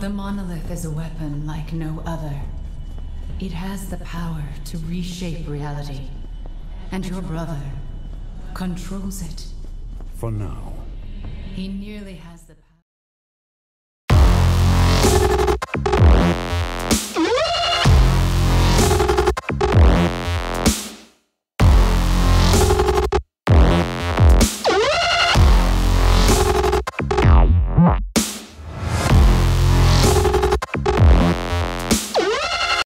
The monolith is a weapon like no other. It has the power to reshape reality. And your brother controls it. For now. He nearly has